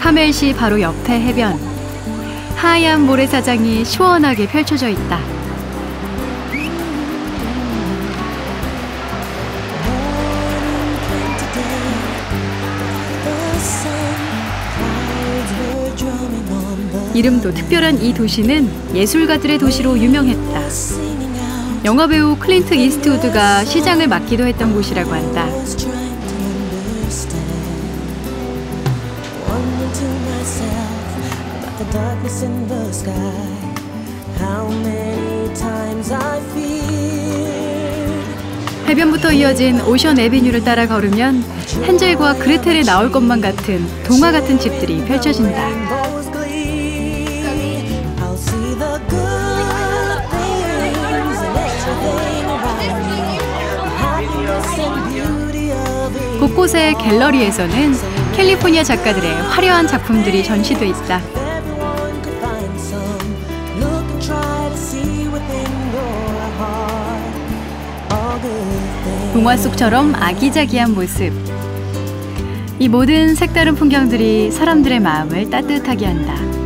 카멜시 바로 옆에 해변. 하얀 모래사장이 시원하게 펼쳐져 있다. 이름도 특별한 이 도시는 예술가들의 도시로 유명했다. 영화배우 클린트 이스트우드가 시장을 맡기도 했던 곳이라고 한다. 해변부터 이어진 오션 애비뉴를 따라 걸으면 헨젤과 그레텔에 나올 것만 같은 동화 같은 집들이 펼쳐진다. 곳곳의 갤러리에서는 캘리포니아 작가들의 화려한 작품들이 전시돼 있다. 동화 속처럼 아기자기한 모습. 이 모든 색다른 풍경들이 사람들의 마음을 따뜻하게 한다.